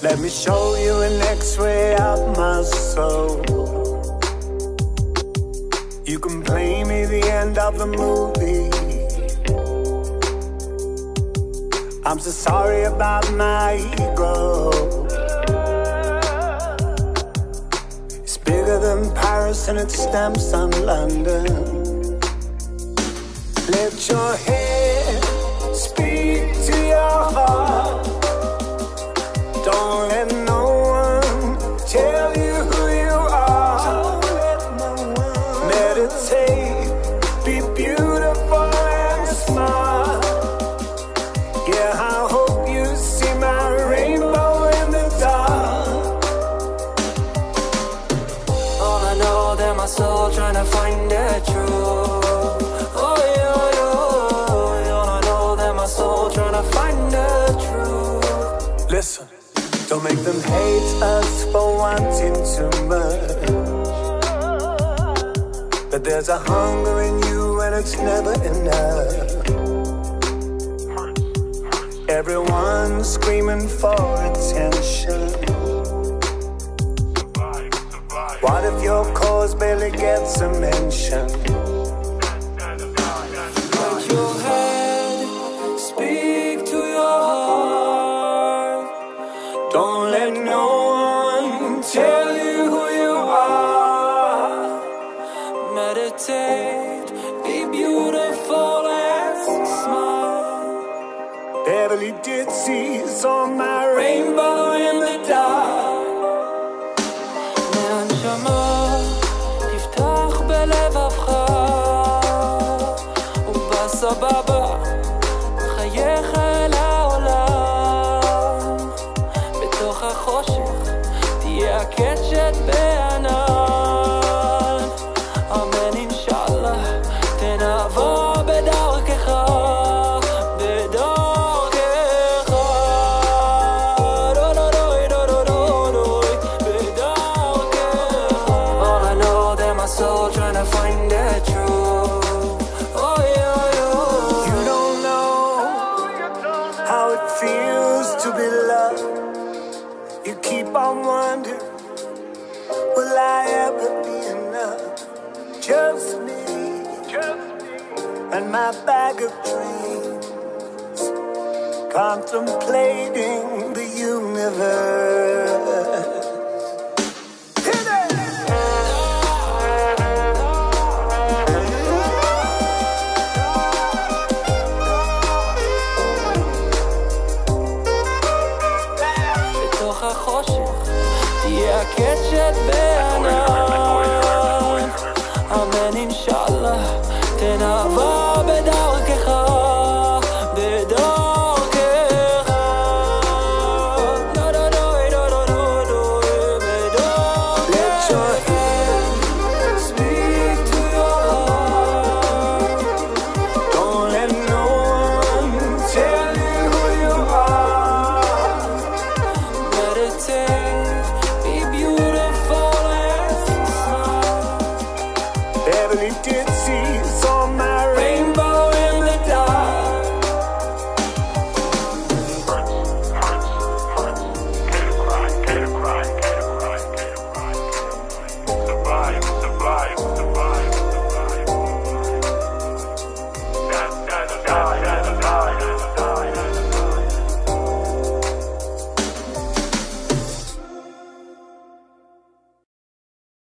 Let me show you an x-ray of my soul. You can play me the end of the movie. I'm so sorry about my ego. It's bigger than Paris and it stamps on London. Let your head don't make them hate us for wanting too much. But there's a hunger in you and it's never enough. Everyone's screaming for attention. What if your cause barely gets a mention? Let Meditate, be beautiful and smile. Beverly did seize on my rainbow in the dark. Soul trying to find the truth. Oh yeah, yeah. You don't know how it feels to be loved. You keep on wondering, will I ever be enough? Just me, and my bag of dreams, contemplating the universe. החושך, תהיה הקשת בענן.